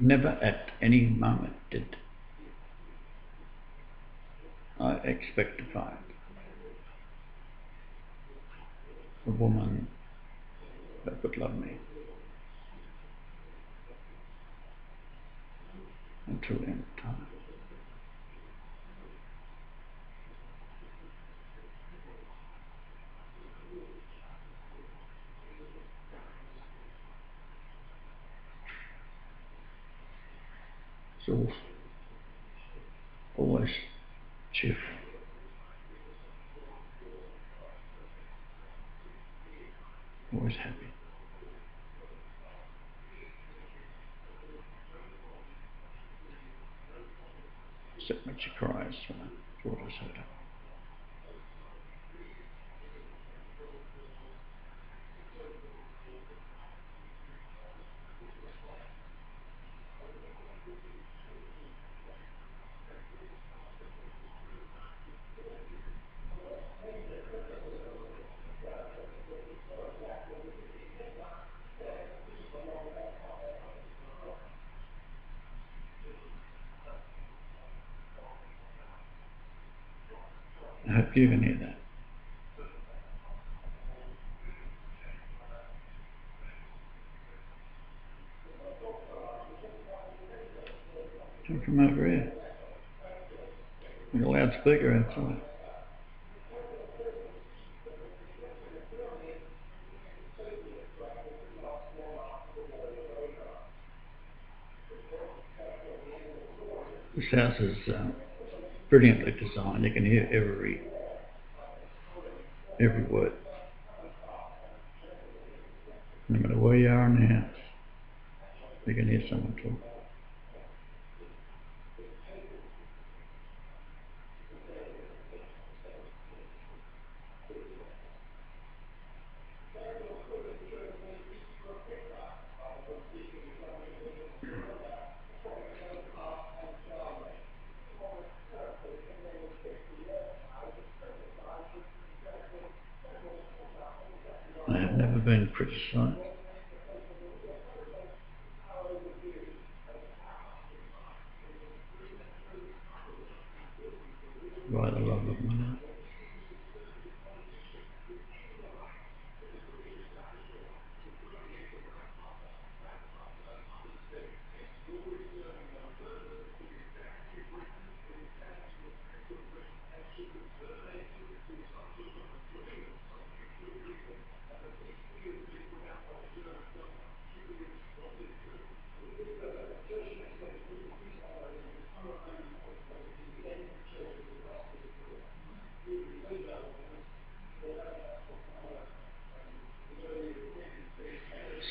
never at any moment did I expect to find a woman that would love me until end time. So always cheerful. Always happy. When she cries when her daughter's her. I hope you can hear that. Come from over here. Like a loudspeaker outside. This house is uh, brilliantly designed. You can hear every every word. No matter where you are in the house, you can hear someone talk. I have never been criticised. By the love of my life.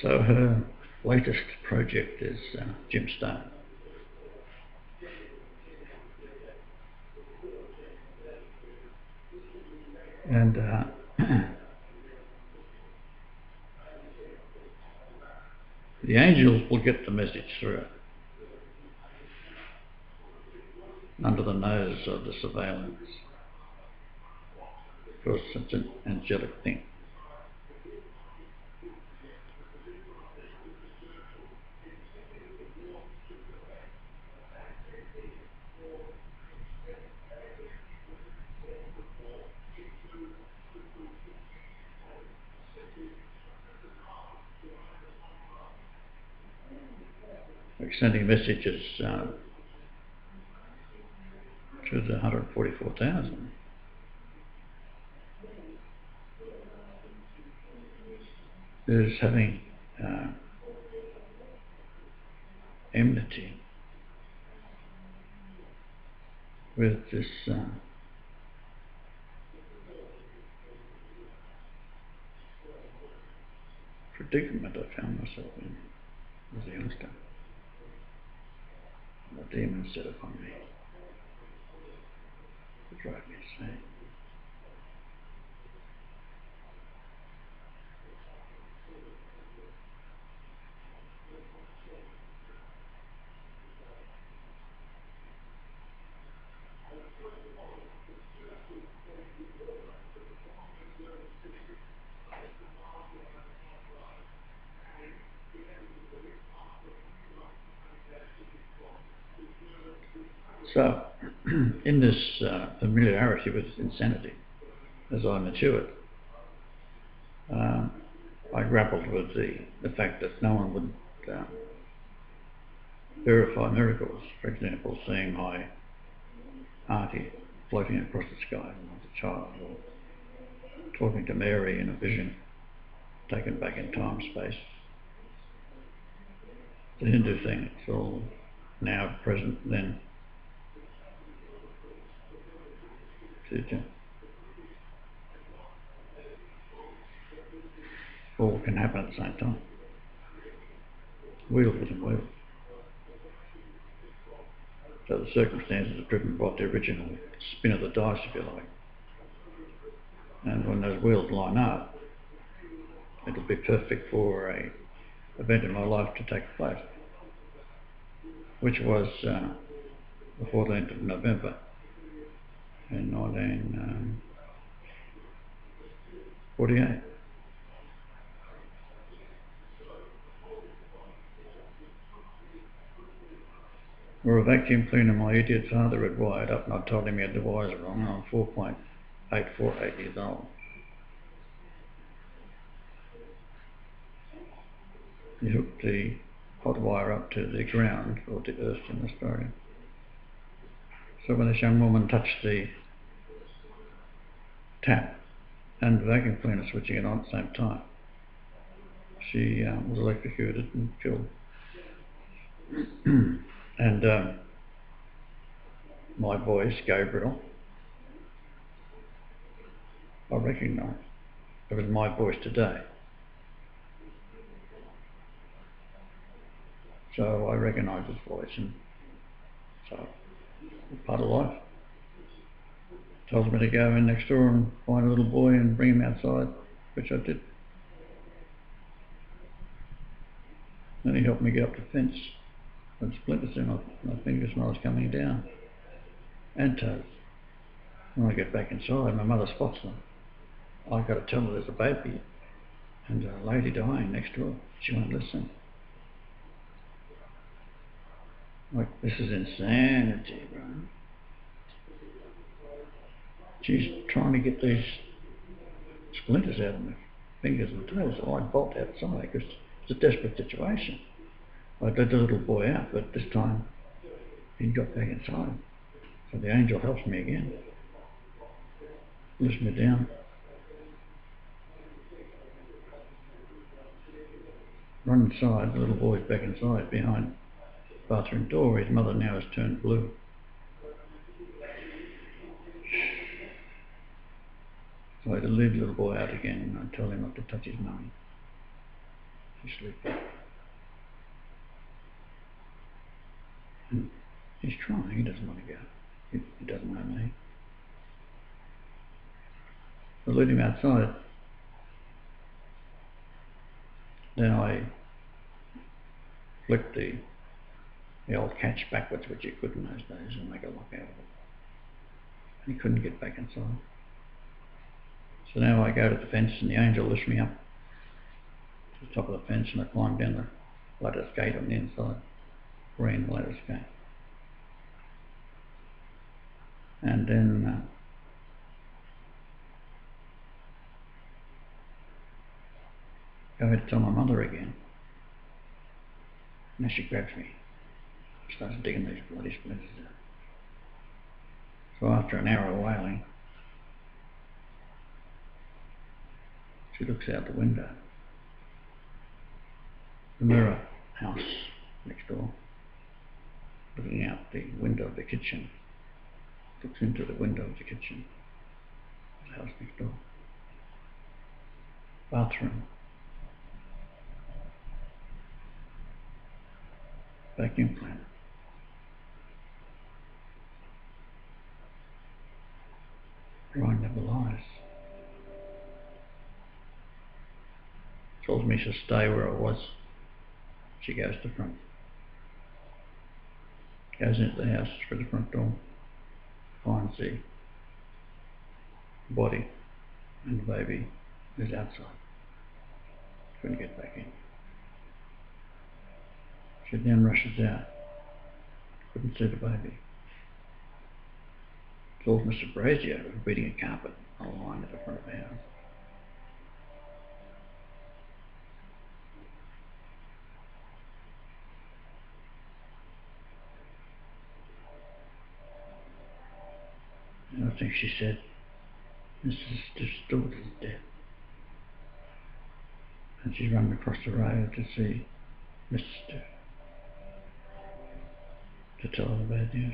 So her latest project is uh, Jim Stone. And uh, the angels will get the message through under the nose of the surveillance. Because it's an angelic thing. We're sending messages uh, to the 144,000. There's having uh, enmity with this uh, predicament I found myself in as a youngster. The demon set upon me to drive me insane. So, in this uh, familiarity with insanity, as I matured, um, I grappled with the, the fact that no one would uh, verify miracles. For example, seeing my auntie floating across the sky as a child, or talking to Mary in a vision taken back in time space. The Hindu thing, it's all now, present, then. Future. All can happen at the same time. Wheels within wheels. So the circumstances are driven by the original spin of the dice, if you like. And when those wheels line up, it'll be perfect for a event in my life to take place, which was uh, the 14th of November in 1948. Um, or a vacuum cleaner my idiot father had wired up and I told him he had the wires wrong. I'm 4.848 years old. He hooked the hot wire up to the ground or the earth in Australia. So when this young woman touched the tap and vacuum cleaner switching it on at the same time, she um, was electrocuted and killed. and um, my voice, Gabriel, I recognise. It was my voice today. So I recognise his voice and so part of life. Tells me to go in next door and find a little boy and bring him outside, which I did. Then he helped me get up the fence with splinters in my, my fingers when I was coming down. And toes. When I get back inside, my mother spots them. I've got to tell her there's a baby and a lady dying next door. She won't listen. Like, this is insanity, bro. She's trying to get these splinters out of my fingers and toes, so I bolt outside because it's a desperate situation. I let the little boy out, but this time he got back inside. So the angel helps me again. Lifts me down. Run inside, the little boy's back inside behind the bathroom door. His mother now has turned blue. So I had to leave the little boy out again and I tell him not to touch his mummy. He's sleeping. And hmm. he's trying, he doesn't want to go. He, he doesn't know me. I let him outside. Then I flicked the the old catch backwards, which you could in those days, and make a lock out of it. And he couldn't get back inside. So now I go to the fence and the angel lifts me up to the top of the fence and I climb down the lattice gate on the inside, green lattice gate. And then uh, go ahead to tell my mother again. And she grabs me starts digging these bloody splinters out. So after an hour of wailing, she looks out the window. The mirror house next door, looking out the window of the kitchen, looks into the window of the kitchen, the house next door. Bathroom, vacuum cleaner. Ryan never lies. Tells me she'll stay where I was. She goes to front. Goes into the house through the front door. Finds the body and the baby is outside. Couldn't get back in. She then rushes out. Couldn't see the baby. saw Mr. Brazier beating a carpet on a line at the front of the house. Think she said, Mrs. Is dead. And she ran across the rail to see Mr. To tell her bad news.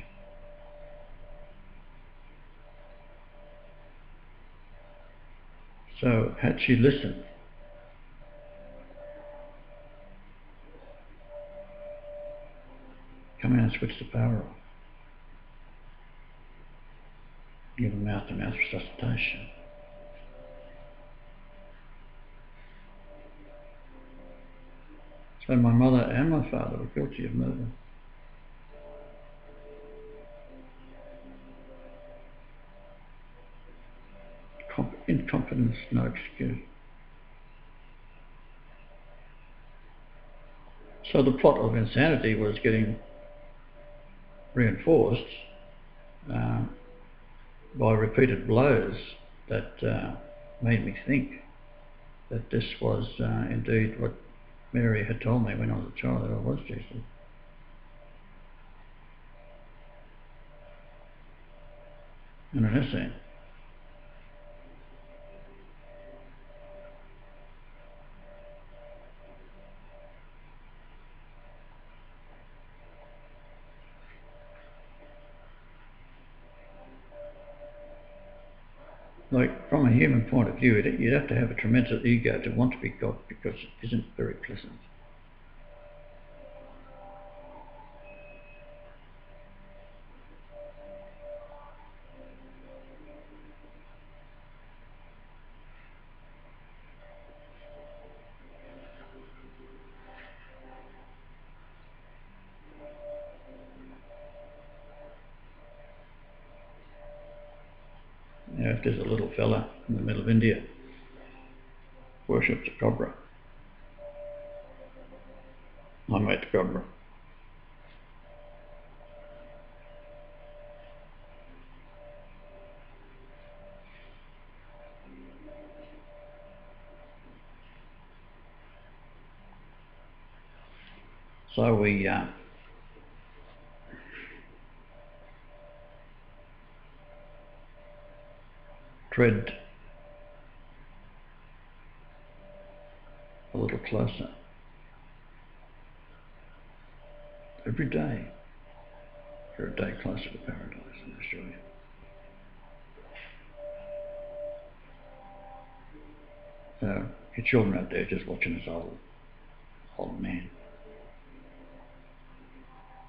So had she listened, come and switch the power off. Give her mouth-to-mouth resuscitation. So my mother and my father were guilty of murder. incompetence, no excuse. So the plot of insanity was getting reinforced uh, by repeated blows that uh, made me think that this was uh, indeed what Mary had told me when I was a child that I was Jesus. And like from a human point of view, you'd have to have a tremendous ego to want to be God because it isn't very pleasant. There's a little fella in the middle of India worships a cobra. I made the cobra. So we uh, tread a little closer. Every day, you're a day closer to paradise, I assure you. So, your children out there just watching this old, old man.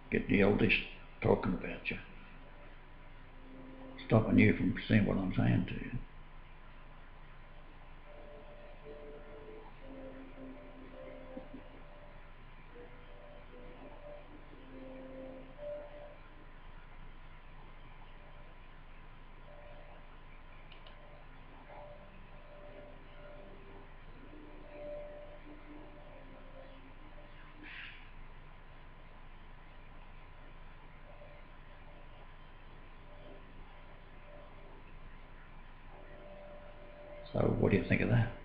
Get the oldies talking about you stopping you from seeing what I'm saying to you. So what do you think of that?